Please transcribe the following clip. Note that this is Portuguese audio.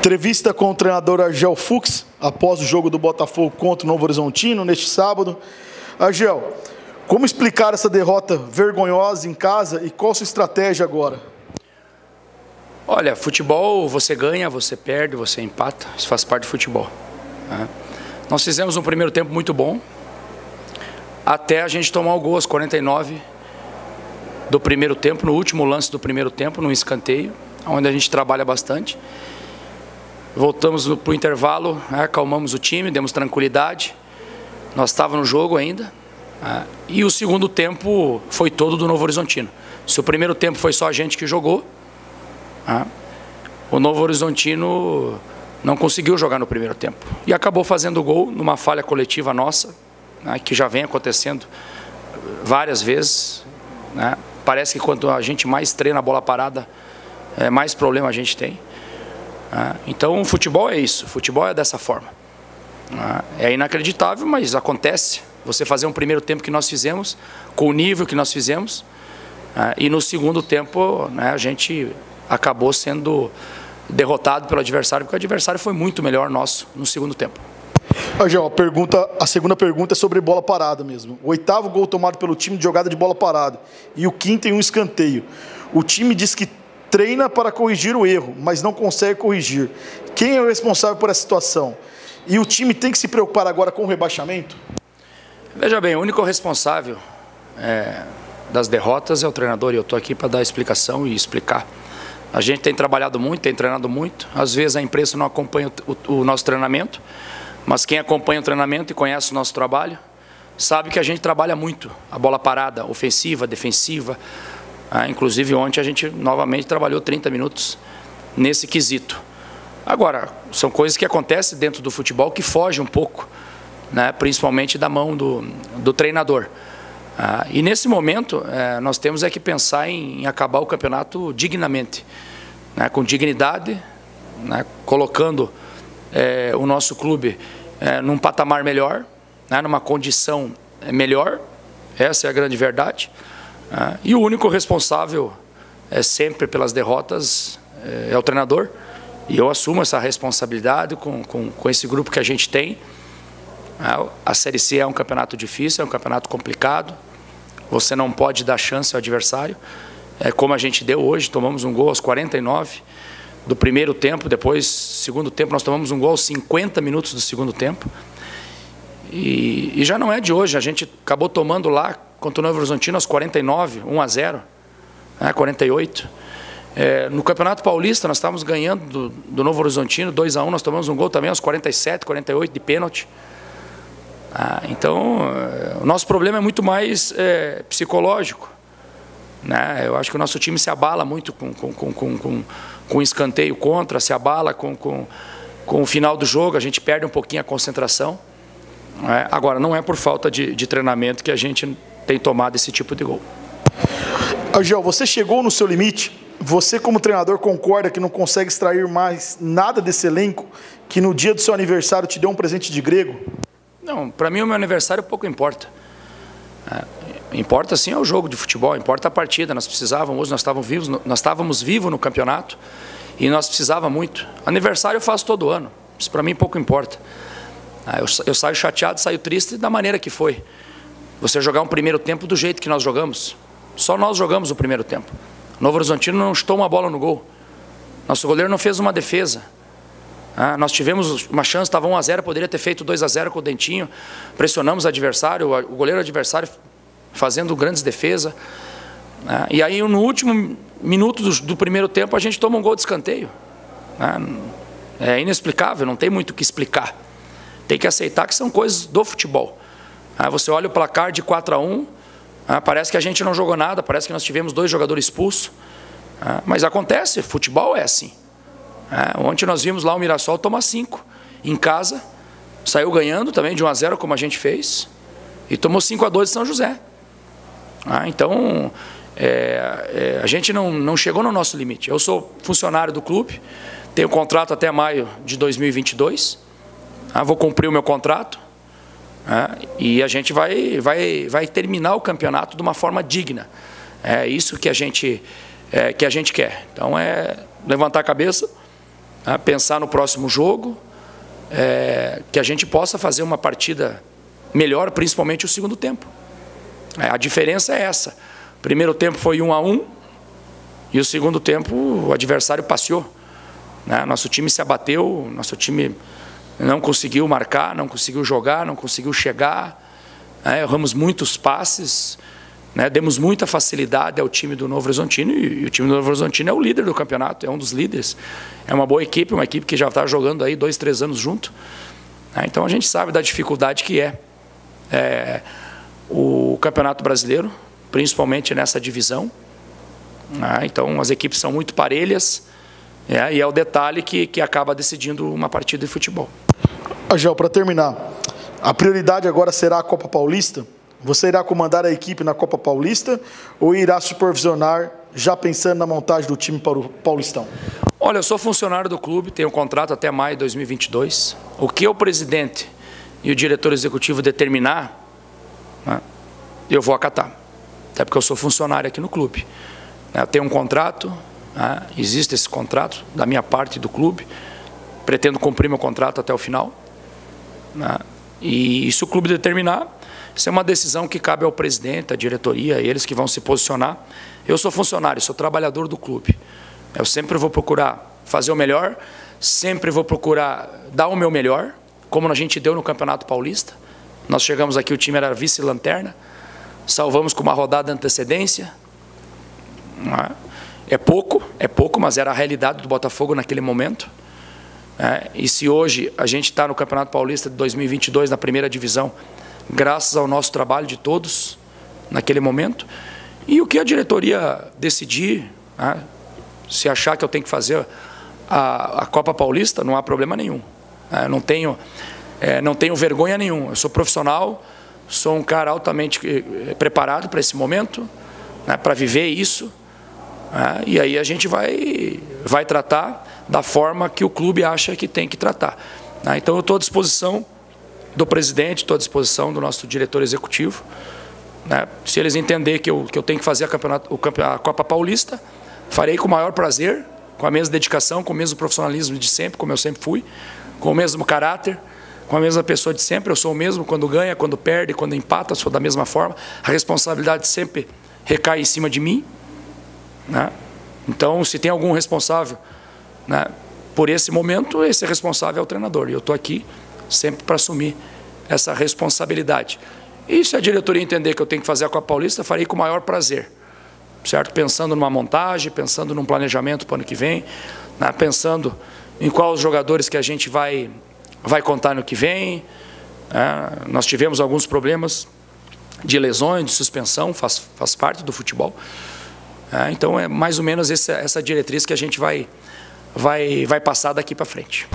Entrevista com o treinador Argel Fux, após o jogo do Botafogo contra o Novo Horizontino, neste sábado. Argel, como explicar essa derrota vergonhosa em casa e qual a sua estratégia agora? Olha, futebol você ganha, você perde, você empata, isso faz parte do futebol. Né? Nós fizemos um primeiro tempo muito bom, até a gente tomar o gol aos 49 do primeiro tempo, no último lance do primeiro tempo, no escanteio, onde a gente trabalha bastante. Voltamos para o intervalo, né, acalmamos o time, demos tranquilidade. Nós estávamos no jogo ainda. Né, e o segundo tempo foi todo do Novo Horizontino. Se o primeiro tempo foi só a gente que jogou, né, o Novo Horizontino não conseguiu jogar no primeiro tempo. E acabou fazendo gol numa falha coletiva nossa, que já vem acontecendo várias vezes. Parece que quanto a gente mais treina a bola parada, é, mais problema a gente tem. Ah, então, o futebol é isso, o futebol é dessa forma. Ah, é inacreditável, mas acontece. Você fazer um primeiro tempo que nós fizemos, com o nível que nós fizemos, ah, e no segundo tempo né, a gente acabou sendo derrotado pelo adversário, porque o adversário foi muito melhor nosso no segundo tempo. Angel, a, pergunta, a segunda pergunta é sobre bola parada mesmo. O oitavo gol tomado pelo time de jogada de bola parada e o quinto em um escanteio. O time diz que treina para corrigir o erro, mas não consegue corrigir. Quem é o responsável por essa situação? E o time tem que se preocupar agora com o rebaixamento? Veja bem, o único responsável é, das derrotas é o treinador e eu estou aqui para dar explicação e explicar. A gente tem trabalhado muito, tem treinado muito. Às vezes a imprensa não acompanha o, o, nosso treinamento, mas quem acompanha o treinamento e conhece o nosso trabalho sabe que a gente trabalha muito. A bola parada, ofensiva, defensiva, ah, inclusive ontem a gente novamente trabalhou 30 minutos nesse quesito. Agora, são coisas que acontecem dentro do futebol que fogem um pouco, né, principalmente da mão do, do treinador. Ah, e nesse momento, eh, nós temos é que pensar em, em acabar o campeonato dignamente, né, com dignidade, né, colocando eh, o nosso clube eh, num patamar melhor, né, numa condição melhor, essa é a grande verdade. Ah, e o único responsável é sempre pelas derrotas é, é o treinador. E eu assumo essa responsabilidade com, com, com esse grupo que a gente tem. Ah, a Série C é um campeonato difícil, é um campeonato complicado. Você não pode dar chance ao adversário. É como a gente deu hoje, tomamos um gol aos 49 do primeiro tempo, depois, segundo tempo, nós tomamos um gol aos 50 minutos do segundo tempo. E, e já não é de hoje, a gente acabou tomando lá contra o Novo Horizontino aos 49, 1 a 0, né, 48. É, no Campeonato Paulista, nós estávamos ganhando do, do, Novo Horizontino, 2 a 1 nós tomamos um gol também aos 47, 48 de pênalti. Ah, então, é, o nosso problema é muito mais é, psicológico. Né? Eu acho que o nosso time se abala muito com, com, com, com, com, com escanteio contra, se abala com, com, com o final do jogo, a gente perde um pouquinho a concentração. Né? Agora, não é por falta de, de treinamento que a gente tem tomado esse tipo de gol. Argel, você chegou no seu limite? Você, como treinador, concorda que não consegue extrair mais nada desse elenco que no dia do seu aniversário te deu um presente de grego? Não, para mim o meu aniversário pouco importa. É, importa sim é o jogo de futebol, importa a partida. Nós precisávamos, hoje nós estávamos vivos, nós estávamos vivos no campeonato e nós precisávamos muito. Aniversário eu faço todo ano, isso para mim pouco importa. É, eu, eu saio chateado, saio triste da maneira que foi você jogar um primeiro tempo do jeito que nós jogamos. Só nós jogamos o primeiro tempo. Novo Horizontino não chutou uma bola no gol. Nosso goleiro não fez uma defesa. Ah, nós tivemos uma chance, estava 1 a 0 poderia ter feito 2 a 0 com o Dentinho. Pressionamos o adversário, o goleiro adversário fazendo grandes defesas. Ah, e aí, no último minuto do, do, primeiro tempo, a gente toma um gol de escanteio. Ah, é inexplicável, não tem muito o que explicar. Tem que aceitar que são coisas do futebol. Ah, você olha o placar de 4 a 1, ah, parece que a gente não jogou nada, parece que nós tivemos dois jogadores expulsos. Ah, mas acontece, futebol é assim. ontem nós vimos lá o Mirassol tomar 5 em casa, saiu ganhando também de 1 a 0 como a gente fez, e tomou 5 a 2 de São José. então, é, é, a gente não, não chegou no nosso limite. Eu sou funcionário do clube, tenho contrato até maio de 2022, vou cumprir o meu contrato, né? E a gente vai, vai, vai terminar o campeonato de uma forma digna. É isso que a gente, é, que a gente quer. Então é levantar a cabeça, né, pensar no próximo jogo, é, que a gente possa fazer uma partida melhor, principalmente o segundo tempo. É, a diferença é essa. O primeiro tempo foi um a um e o segundo tempo o adversário passeou. Né? Nosso time se abateu, nosso time não conseguiu marcar, não conseguiu jogar, não conseguiu chegar. Né? Erramos muitos passes, né? demos muita facilidade ao time do Novo Horizontino e, e, o time do Novo Horizontino é o líder do campeonato, é um dos líderes. É uma boa equipe, uma equipe que já está jogando aí dois, três anos junto. Né? Então a gente sabe da dificuldade que é, é o Campeonato Brasileiro, principalmente nessa divisão. Né? Então as equipes são muito parelhas. É, e é o detalhe que, que acaba decidindo uma partida de futebol. Agel, para terminar, a prioridade agora será a Copa Paulista? Você irá comandar a equipe na Copa Paulista ou irá supervisionar já pensando na montagem do time para o Paulistão? Olha, eu sou funcionário do clube, tenho um contrato até maio de 2022. O que o presidente e o diretor executivo determinar, né, eu vou acatar. Até porque eu sou funcionário aqui no clube. Eu tenho um contrato, né? Existe esse contrato da minha parte do clube. Pretendo cumprir meu contrato até o final. Né? E se o clube determinar, isso é uma decisão que cabe ao presidente, à diretoria, eles que vão se posicionar. Eu sou funcionário, sou trabalhador do clube. Eu sempre vou procurar fazer o melhor, sempre vou procurar dar o meu melhor, como a gente deu no Campeonato Paulista. Nós chegamos aqui, o time era vice-lanterna, salvamos com uma rodada de antecedência. É? Pouco, é pouco, mas era a realidade do Botafogo naquele momento. É, e se hoje a gente está no Campeonato Paulista de 2022, na primeira divisão, graças ao nosso trabalho de todos naquele momento, e o que a diretoria decidir, né, se achar que eu tenho que fazer a, a Copa Paulista, não há problema nenhum. É, não, tenho, é, não tenho vergonha nenhuma. Eu sou profissional, sou um cara altamente eh, preparado para esse momento, né, para viver isso. É, e aí a gente vai, vai tratar da forma que o clube acha que tem que tratar. É, então eu estou à disposição do presidente, estou à disposição do nosso diretor executivo. Né? Se eles entenderem que eu, que eu tenho que fazer a, campeonato, a Copa Paulista, farei com o maior prazer, com a mesma dedicação, com o mesmo profissionalismo de sempre, como eu sempre fui, com o mesmo caráter, com a mesma pessoa de sempre. Eu sou o mesmo quando ganha, quando perde, quando empata, sou da mesma forma. A responsabilidade sempre recai em cima de mim. Né? Então, se tem algum responsável né, por esse momento, esse responsável é o treinador. E eu estou aqui sempre para assumir essa responsabilidade. E se a diretoria entender que eu tenho que fazer a Copa Paulista, farei com o maior prazer. Certo? Pensando numa montagem, pensando num planejamento para o ano que vem, né, pensando em quais jogadores que a gente vai, vai contar no que vem. Né? Nós tivemos alguns problemas de lesões, de suspensão, faz, faz parte do futebol. É, então é mais ou menos essa, essa diretriz que a gente vai, vai, vai passar daqui para frente.